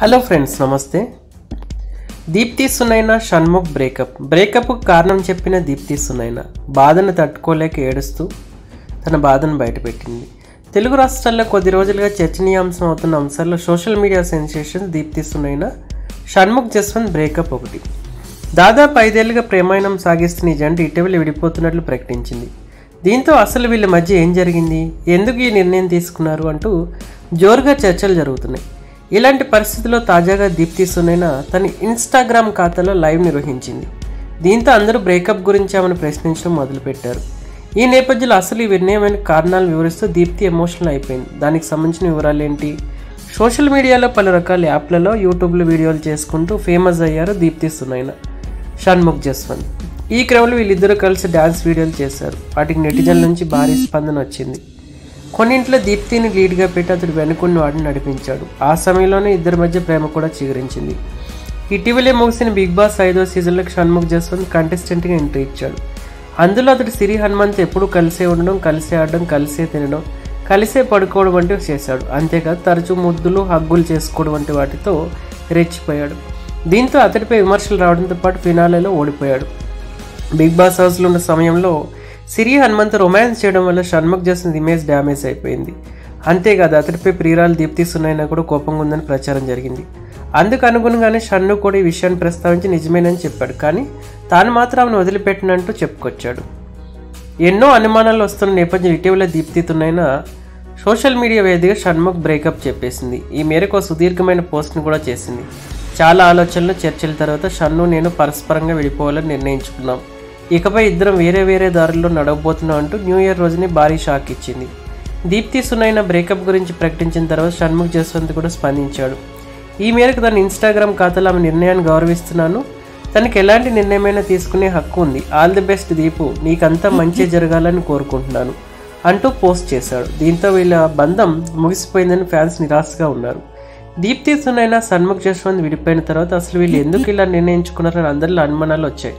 Hello friends నమస్తే. Deepthi Sunaina Shanmukh breakup breakup కారణం చెప్పిన దీప్తి సునైన బాధను తట్టుకోలేక ఏడుస్తూ తన బాధను బయటపెట్టింది. తెలుగు రాష్ట్రాల్లో కొద్ది రోజులుగా చర్చనీయాంశం అవుతున్న అంశాల్లో social media sensation Deepthi Sunaina Shanmukh Jaswanth breakup ఒకటి. దాదాపు ఐదేళ్ళుగా ప్రేమాయణం సాగిస్తున్న ఈ జంట ఇటీవల విడిపోతున్నట్లు ప్రకటించింది. దీంతో అసలు వీళ్ళ మధ్య ఏం జరిగింది? ఎందుకు ఈ నిర్ణయం తీసుకున్నారు? అంటూ జోరుగా చర్చలు జరుగుతున్నాయి. ఇలాంటి పరిస్థితుల్లో తాజాగా దీప్తి సునైన తన ఇన్స్టాగ్రామ్ ఖాతాలో లైవ్ నిర్వహించింది. దీంతో అందరూ బ్రేకప్ గురించి ఆమెను ప్రశ్నించడం మొదలుపెట్టారు. ఈ నేపథ్యంలో అసలు ఈ నిర్ణయమైన కారణాలు వివరిస్తూ దీప్తి ఎమోషనల్ అయిపోయింది. దానికి సంబంధించిన వివరాలు ఏంటి సోషల్ మీడియాలో పలు రకాల యాప్లలో యూట్యూబ్లో వీడియోలు చేసుకుంటూ ఫేమస్ అయ్యారు దీప్తి సునైన షణ్ముఖ్ జస్వంత్. ఈ క్రమంలో వీళ్ళిద్దరూ కలిసి డ్యాన్స్ వీడియోలు చేశారు. వాటికి నెటిజన్ల నుంచి భారీ స్పందన వచ్చింది. కొన్నింట్లో దీప్తిని లీడ్గా పెట్టి అతడు వెనుకున్న వాడిని నడిపించాడు. ఆ సమయంలోనే ఇద్దరి మధ్య ప్రేమ కూడా చిగురించింది. ఇటీవలే ముగిసిన బిగ్ బాస్ ఐదో సీజన్లో షణ్ముఖ్ జస్వంత్ కంటెస్టెంట్గా ఎంట్రీ ఇచ్చాడు. అందులో అతడు సిరి హనుమంత్ ఎప్పుడూ కలిసే ఉండడం కలిసే ఆడడం కలిసే తినడం కలిసే పడుకోవడం వంటివి చేశాడు. అంతేకాదు తరచూ ముద్దులు హగ్గులు చేసుకోవడం వంటి వాటితో రెచ్చిపోయాడు. దీంతో అతడిపై విమర్శలు రావడంతో పాటు ఫినాలేలో ఓడిపోయాడు. బిగ్ బాస్ హౌస్లో ఉన్న సమయంలో సిరి హనుమంత్ రొమాన్స్ చేయడం వల్ల షణ్ముఖ్ చేసిన ఇమేజ్ డ్యామేజ్ అయిపోయింది. అంతేకాదు అతడిపై ప్రియురాలు దీప్తి సునైనా కూడా కోపంగా ఉందని ప్రచారం జరిగింది. అందుకు అనుగుణంగానే షన్ను కూడా ఈ విషయాన్ని ప్రస్తావించి నిజమేనని చెప్పాడు. కానీ తాను మాత్రం ఆమెను వదిలిపెట్టినంటూ చెప్పుకొచ్చాడు. ఎన్నో అనుమానాలు వస్తున్న నేపథ్యం ఇటీవల దీప్తితునైనా సోషల్ మీడియా వేదిక షణ్ముఖ్ బ్రేకప్ చెప్పేసింది. ఈ మేరకు ఒక సుదీర్ఘమైన పోస్ట్ను కూడా చేసింది. చాలా ఆలోచనలు చర్చల తర్వాత షన్ను నేను పరస్పరంగా విడిపోవాలని నిర్ణయించుకున్నాం. ఇకపై ఇద్దరం వేరే వేరే దారుల్లో నడవబోతున్నాం అంటూ న్యూ ఇయర్ రోజుని భారీ షాక్ ఇచ్చింది. దీప్తి సునైన బ్రేకప్ గురించి ప్రకటించిన తర్వాత షణ్ముఖ్ జస్వంత్ కూడా స్పందించాడు. ఈ మేరకు తన ఇన్స్టాగ్రామ్ ఖాతాలో ఆమె నిర్ణయాన్ని గౌరవిస్తున్నాను. తనకి ఎలాంటి నిర్ణయమైనా తీసుకునే హక్కు ఉంది. All the best Deepu. నీకంతా మంచి జరగాలని కోరుకుంటున్నాను అంటూ పోస్ట్ చేశాడు. దీంతో వీళ్ళ బంధం ముగిసిపోయిందని ఫ్యాన్స్ నిరాశగా ఉన్నారు. దీప్తి సునైనా సన్ముఖ్ జస్వంత్ విడిపోయిన తర్వాత అసలు వీళ్ళు ఎందుకు ఇలా నిర్ణయించుకున్నారని అందరిలో అనుమానాలు వచ్చాయి.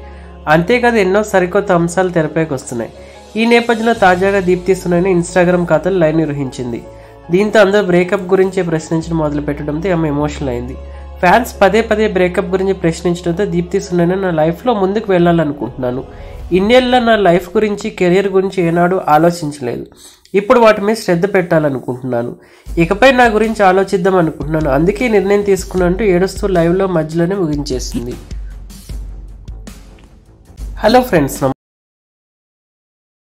అంతేకాదు ఎన్నో సరికొత్త అంశాలు తెరపైకి వస్తున్నాయి. ఈ నేపథ్యంలో తాజాగా దీప్తి సునైన ఇన్స్టాగ్రామ్ ఖాతాలు లైవ్ నిర్వహించింది. దీంతో అందరూ బ్రేకప్ గురించి ప్రశ్నించడం మొదలు పెట్టడంతో ఆమె ఎమోషనల్ అయింది. ఫ్యాన్స్ పదే పదే బ్రేకప్ గురించి ప్రశ్నించడంతో దీప్తి సునైన నా లైఫ్లో ముందుకు వెళ్ళాలనుకుంటున్నాను. ఇన్నేళ్ళ నా లైఫ్ గురించి కెరియర్ గురించి ఏనాడు ఆలోచించలేదు. ఇప్పుడు వాటి మీద శ్రద్ధ పెట్టాలనుకుంటున్నాను. ఇకపై నా గురించి ఆలోచిద్దాం అనుకుంటున్నాను అందుకే నిర్ణయం తీసుకున్నట్టు ఏడుస్తూ లైవ్లో మధ్యలోనే ముగించేసింది. Hello friends